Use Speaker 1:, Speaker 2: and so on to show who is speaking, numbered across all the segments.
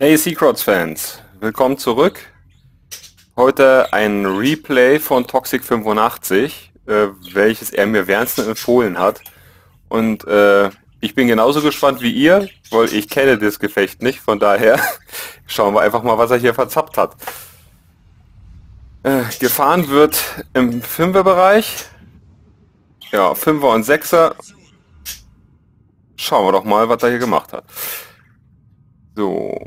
Speaker 1: Hey Seacross-Fans, willkommen zurück. Heute ein Replay von Toxic 85, äh, welches er mir wärmstens empfohlen hat. Und äh, ich bin genauso gespannt wie ihr, weil ich kenne das Gefecht nicht, von daher schauen wir einfach mal, was er hier verzappt hat. Äh, gefahren wird im Fünferbereich. Ja, Fünfer und Sechser. Schauen wir doch mal, was er hier gemacht hat. So.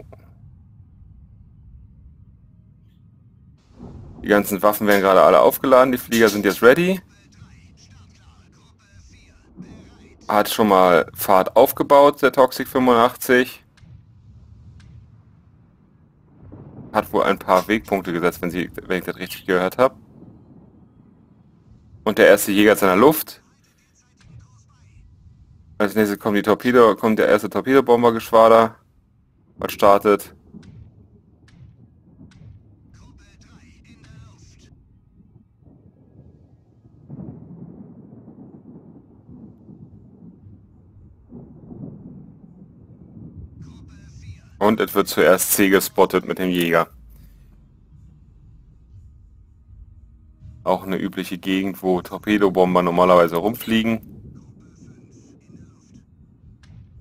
Speaker 1: Die ganzen Waffen werden gerade alle aufgeladen. Die Flieger sind jetzt ready. Hat schon mal Fahrt aufgebaut, der Toxic 85. Hat wohl ein paar Wegpunkte gesetzt, wenn, sie, wenn ich das richtig gehört habe. Und der erste Jäger ist in der Luft. Als nächstes kommt die Torpedo, kommt der erste Torpedobomber-Geschwader. Was startet. Und es wird zuerst C gespottet mit dem Jäger. Auch eine übliche Gegend, wo Torpedobomber normalerweise rumfliegen.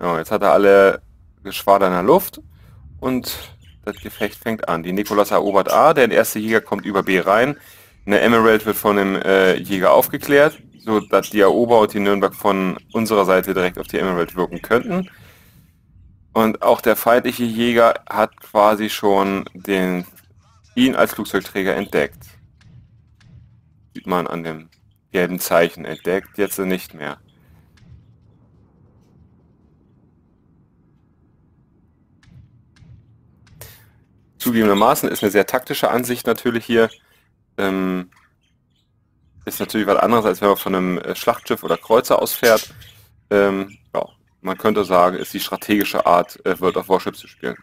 Speaker 1: Ja, jetzt hat er alle Geschwader in der Luft und das Gefecht fängt an. Die Nikolas erobert A, der erste Jäger kommt über B rein. Eine Emerald wird von dem äh, Jäger aufgeklärt, so dass die Erober und die Nürnberg von unserer Seite direkt auf die Emerald wirken könnten. Und auch der feindliche Jäger hat quasi schon den, ihn als Flugzeugträger entdeckt. Sieht man an dem gelben Zeichen entdeckt, jetzt nicht mehr. Zugegebenermaßen ist eine sehr taktische Ansicht natürlich hier. Ähm, ist natürlich was anderes, als wenn man von einem äh, Schlachtschiff oder Kreuzer ausfährt. Ähm, ja, man könnte sagen, ist die strategische Art, äh, World of Warship zu spielen.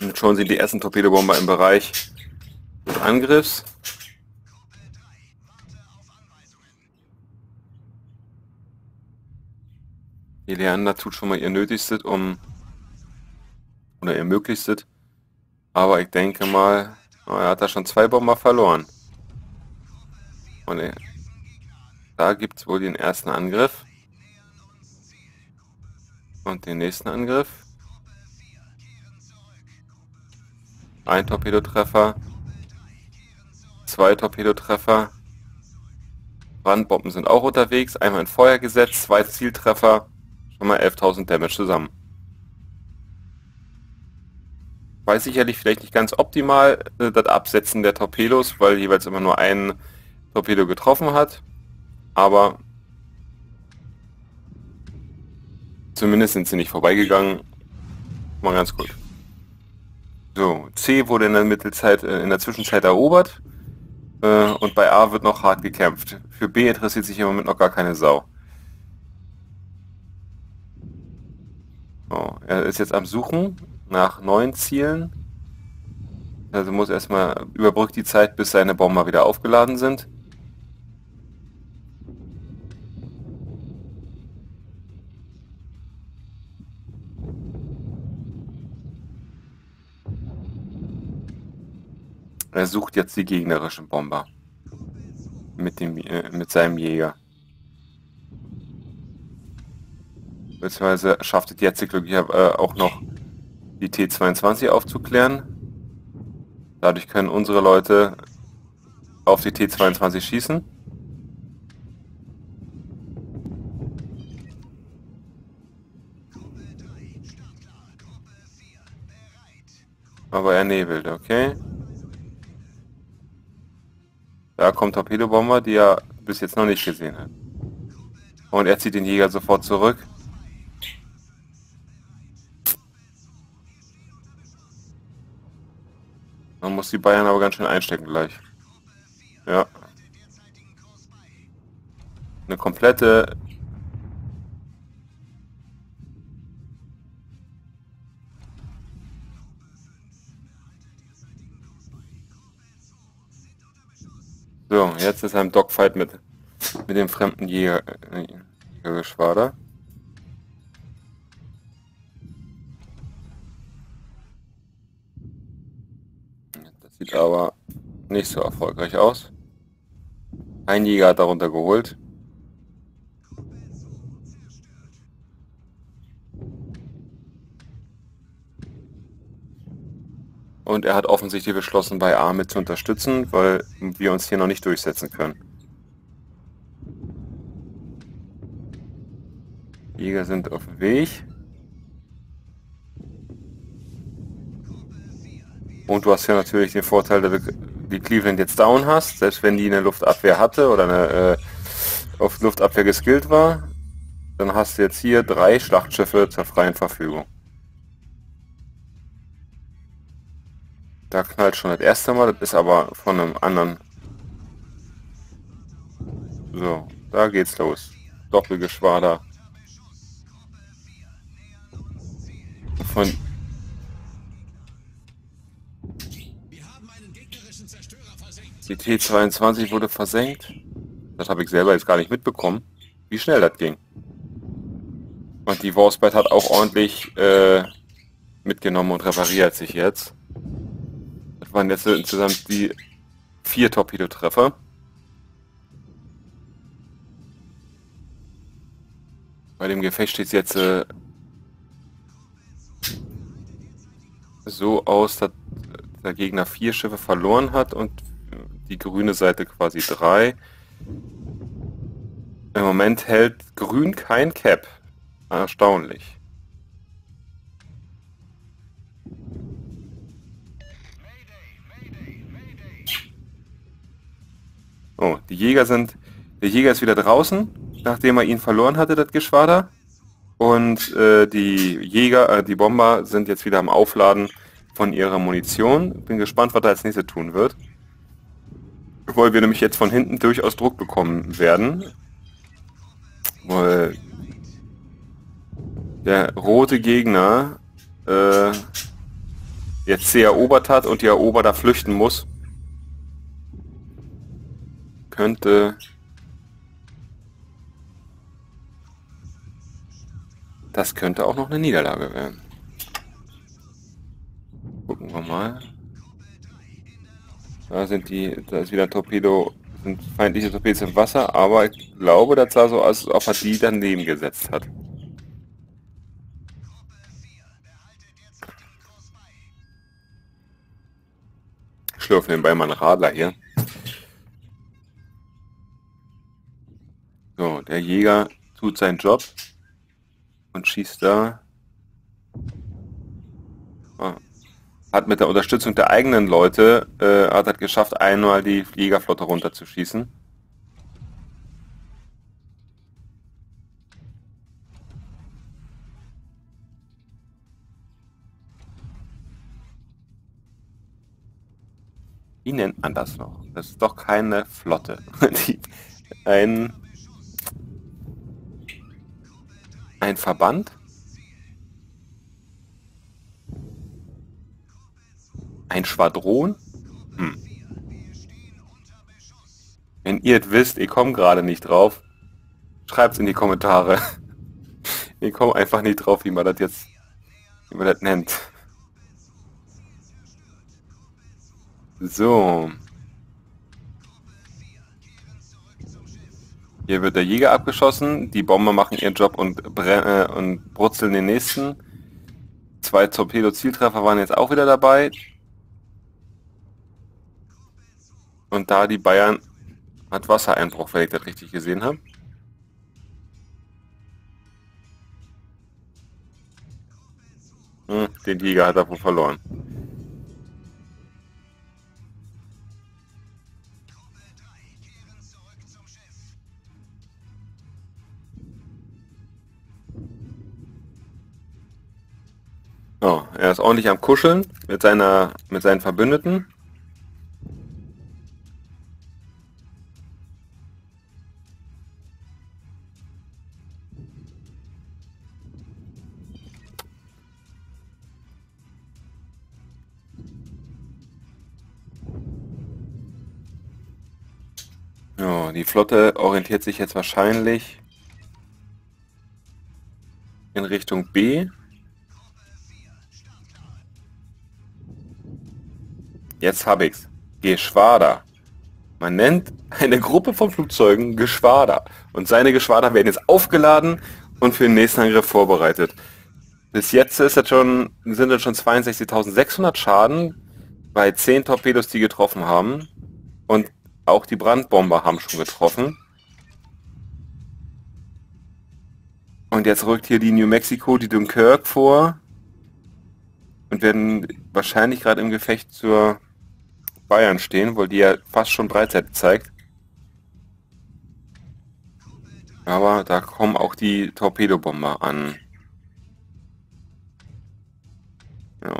Speaker 1: Und schon sind die ersten Torpedobomber im Bereich des Angriffs. Die Leander tut schon mal ihr Nötigstes, um oder ihr Möglichstes. Aber ich denke mal, oh, er hat da schon zwei Bomber verloren. Und er, da gibt es wohl den ersten Angriff. Und den nächsten Angriff. Ein Torpedotreffer. Zwei Torpedotreffer. Brandbomben sind auch unterwegs. Einmal in Feuer gesetzt. Zwei Zieltreffer. Schon mal 11.000 Damage zusammen. Weiß sicherlich vielleicht nicht ganz optimal äh, das Absetzen der Torpedos, weil jeweils immer nur ein Torpedo getroffen hat. Aber zumindest sind sie nicht vorbeigegangen. Mal ganz gut. So, C wurde in der Mittelzeit, äh, in der Zwischenzeit erobert. Äh, und bei A wird noch hart gekämpft. Für B interessiert sich im Moment noch gar keine Sau. Oh, er ist jetzt am Suchen nach neuen Zielen. Also muss erstmal überbrückt die Zeit, bis seine Bomber wieder aufgeladen sind. Er sucht jetzt die gegnerischen Bomber. Mit, dem, äh, mit seinem Jäger. Beziehungsweise schafft es jetzt glücklicherweise äh, auch noch die T22 aufzuklären. Dadurch können unsere Leute auf die T22 schießen. Aber er nebelt, okay. Da kommt Torpedobomber, die er bis jetzt noch nicht gesehen hat. Und er zieht den Jäger sofort zurück. Man muss die Bayern aber ganz schön einstecken gleich. Ja. Eine komplette So, jetzt ist im Dogfight mit, mit dem fremden Jäger. Geschwader. Das sieht aber nicht so erfolgreich aus. Ein Jäger hat darunter geholt. Und er hat offensichtlich beschlossen, bei A mit zu unterstützen, weil wir uns hier noch nicht durchsetzen können. Jäger sind auf dem Weg. Und du hast ja natürlich den Vorteil, dass du die Cleveland jetzt down hast, selbst wenn die eine Luftabwehr hatte oder eine äh, auf Luftabwehr geskillt war, dann hast du jetzt hier drei Schlachtschiffe zur freien Verfügung. Da knallt schon das erste Mal, das ist aber von einem anderen. So, da geht's los. Doppelgeschwader. Von die T22 wurde versenkt. Das habe ich selber jetzt gar nicht mitbekommen, wie schnell das ging. Und die Warspite hat auch ordentlich äh, mitgenommen und repariert sich jetzt. Waren jetzt insgesamt die vier Torpedotreffer. Bei dem Gefecht steht es jetzt äh, so aus, dass der Gegner vier Schiffe verloren hat und die grüne Seite quasi drei. Im Moment hält grün kein Cap. Erstaunlich. Oh, die Jäger sind... Der Jäger ist wieder draußen, nachdem er ihn verloren hatte, das Geschwader. Und äh, die Jäger, äh, die Bomber sind jetzt wieder am Aufladen von ihrer Munition. Bin gespannt, was er als nächstes tun wird. Weil wir nämlich jetzt von hinten durchaus Druck bekommen werden. Weil der rote Gegner äh, jetzt sie erobert hat und die Eroberer flüchten muss könnte das könnte auch noch eine Niederlage werden. Gucken wir mal. Da sind die, da ist wieder ein Torpedo, sind feindliche Torpedos im Wasser, aber ich glaube, das sah so als ob er die daneben gesetzt hat. Schlürfen nebenbei mal Radler hier. Der Jäger tut seinen Job und schießt da. Ah. Hat mit der Unterstützung der eigenen Leute äh, hat er geschafft, einmal die Jägerflotte runterzuschießen. Wie nennt man das noch? Das ist doch keine Flotte. ein Ein Verband? Ein Schwadron? Hm. Wenn ihr es wisst, ich komme gerade nicht drauf, schreibt es in die Kommentare. ich komme einfach nicht drauf, wie man das jetzt, wie man nennt. So. Hier wird der Jäger abgeschossen, die Bomber machen ihren Job und, äh, und brutzeln den nächsten. Zwei Torpedo-Zieltreffer waren jetzt auch wieder dabei. Und da die Bayern hat Wassereinbruch, wenn ich das richtig gesehen habe. Hm, den Jäger hat er wohl verloren. Oh, er ist ordentlich am Kuscheln mit seiner mit seinen Verbündeten. Oh, die Flotte orientiert sich jetzt wahrscheinlich in Richtung B. Jetzt habe ich's. Geschwader. Man nennt eine Gruppe von Flugzeugen Geschwader. Und seine Geschwader werden jetzt aufgeladen und für den nächsten Angriff vorbereitet. Bis jetzt ist das schon, sind das schon 62.600 Schaden bei 10 Torpedos, die getroffen haben. Und auch die Brandbomber haben schon getroffen. Und jetzt rückt hier die New Mexico, die Dunkirk vor. Und werden wahrscheinlich gerade im Gefecht zur Bayern stehen, weil die ja fast schon Breitseite zeigt. Aber da kommen auch die Torpedobomber an. Ja.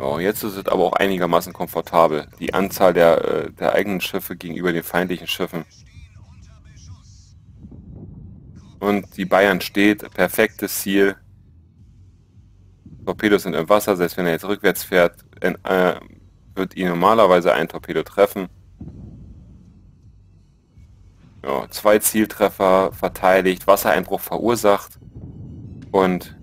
Speaker 1: Oh, jetzt ist es aber auch einigermaßen komfortabel. Die Anzahl der, äh, der eigenen Schiffe gegenüber den feindlichen Schiffen. Und die Bayern steht, perfektes Ziel. Torpedos sind im Wasser, selbst wenn er jetzt rückwärts fährt, in, äh, wird ihn normalerweise ein Torpedo treffen. Ja, zwei Zieltreffer verteidigt, Wassereinbruch verursacht und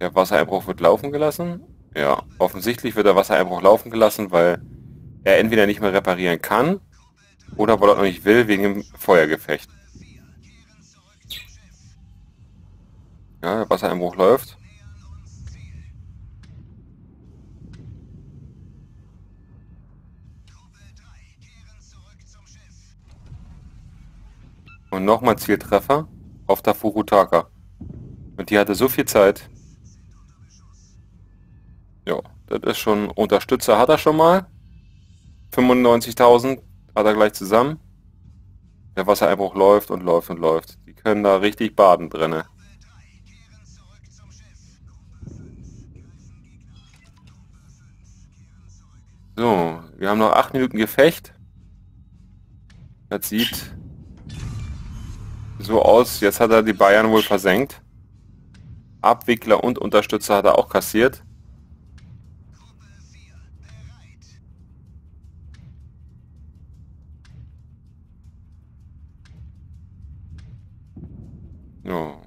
Speaker 1: der Wassereinbruch wird laufen gelassen. Ja, offensichtlich wird der Wassereinbruch laufen gelassen, weil er entweder nicht mehr reparieren kann oder weil er noch nicht will wegen dem Feuergefecht. Ja, der Wassereinbruch läuft. Und nochmal Zieltreffer auf der Furutaka. Und die hatte so viel Zeit. Ja, das ist schon... Unterstützer hat er schon mal. 95.000 hat er gleich zusammen. Der Wassereinbruch läuft und läuft und läuft. Die können da richtig baden drinnen. So, wir haben noch 8 Minuten Gefecht. Das sieht so aus. Jetzt hat er die Bayern wohl versenkt. Abwickler und Unterstützer hat er auch kassiert. Ja.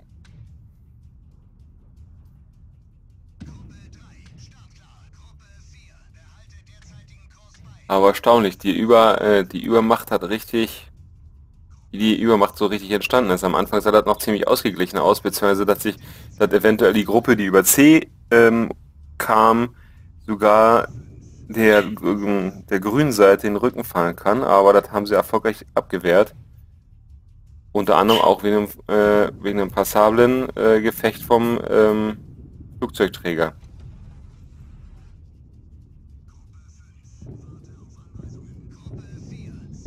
Speaker 1: Aber erstaunlich, die Über, äh, die Übermacht hat richtig, die Übermacht so richtig entstanden ist. Am Anfang sah das noch ziemlich ausgeglichen aus, beziehungsweise dass sich, dass eventuell die Gruppe, die über C ähm, kam, sogar der, der grünen Seite den Rücken fallen kann, aber das haben sie erfolgreich abgewehrt. Unter anderem auch wegen einem, äh, wegen einem passablen äh, Gefecht vom ähm, Flugzeugträger.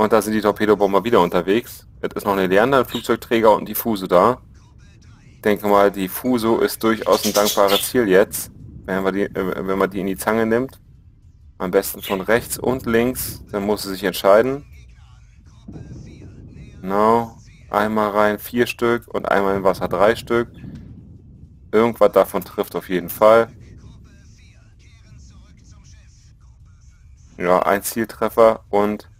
Speaker 1: Und da sind die Torpedobomber wieder unterwegs. Jetzt ist noch eine Leander, ein Flugzeugträger und die Fuso da. Ich denke mal, die Fuso ist durchaus ein dankbares Ziel jetzt, wenn man die, äh, wenn man die in die Zange nimmt. Am besten von rechts und links. Dann muss sie sich entscheiden. Genau. Einmal rein vier Stück und einmal im Wasser drei Stück. Irgendwas davon trifft auf jeden Fall. Ja, ein Zieltreffer und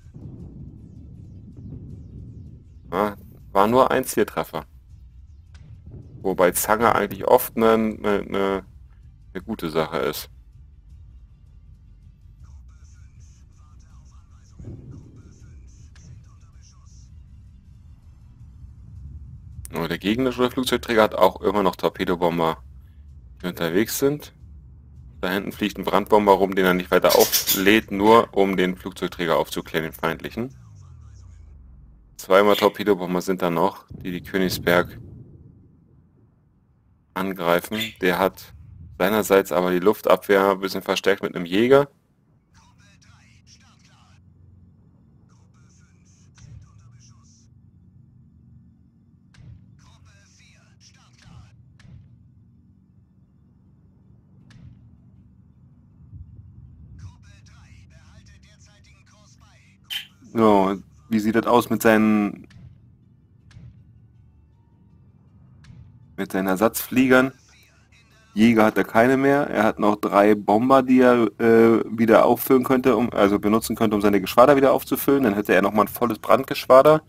Speaker 1: ja, war nur ein Zieltreffer. Wobei Zange eigentlich oft eine, eine, eine, gute Sache ist. Aber der gegnerische Flugzeugträger hat auch immer noch Torpedobomber, die unterwegs sind. Da hinten fliegt ein Brandbomber rum, den er nicht weiter auflädt, nur um den Flugzeugträger aufzuklären, den feindlichen. Zweimal Torpedobomber sind da noch, die die Königsberg angreifen. Der hat seinerseits aber die Luftabwehr ein bisschen verstärkt mit einem Jäger. So, wie sieht das aus mit seinen mit seinen Ersatzfliegern? Jäger hat er keine mehr. Er hat noch drei Bomber, die er äh, wieder auffüllen könnte, um, also benutzen könnte, um seine Geschwader wieder aufzufüllen. Dann hätte er nochmal ein volles Brandgeschwader.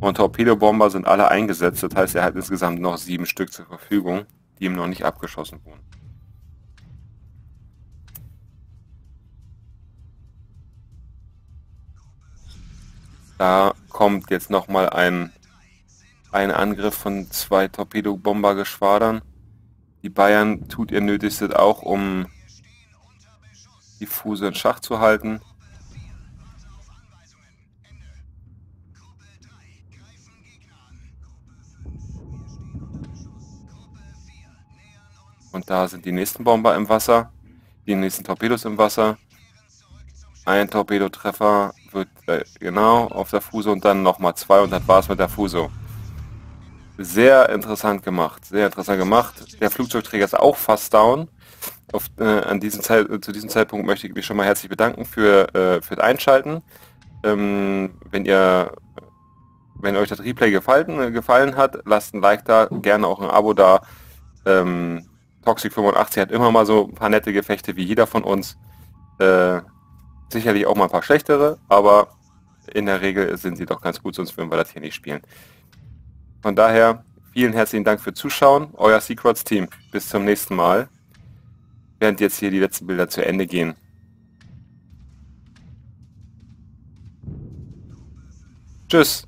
Speaker 1: Und Torpedobomber sind alle eingesetzt. Das heißt, er hat insgesamt noch sieben Stück zur Verfügung, die ihm noch nicht abgeschossen wurden. Da kommt jetzt nochmal ein, ein Angriff von zwei Torpedobomber-Geschwadern. Die Bayern tut ihr Nötigstes auch, um die Fuse in Schach zu halten. Und da sind die nächsten Bomber im Wasser, die nächsten Torpedos im Wasser. Ein Torpedotreffer wird äh, genau auf der Fuso und dann nochmal zwei und das war's mit der Fuso. Sehr interessant gemacht, sehr interessant gemacht. Der Flugzeugträger ist auch fast down. Auf, äh, an diesem Zeit, zu diesem Zeitpunkt möchte ich mich schon mal herzlich bedanken für, äh, für das Einschalten. Ähm, wenn ihr wenn euch das Replay gefallen, äh, gefallen hat, lasst ein Like da, gerne auch ein Abo da. Ähm, Toxic 85 hat immer mal so ein paar nette Gefechte wie jeder von uns. Äh, sicherlich auch mal ein paar schlechtere, aber in der Regel sind sie doch ganz gut, sonst würden wir das hier nicht spielen. Von daher, vielen herzlichen Dank für Zuschauen. Euer Secrets Team. Bis zum nächsten Mal. Während jetzt hier die letzten Bilder zu Ende gehen. Tschüss.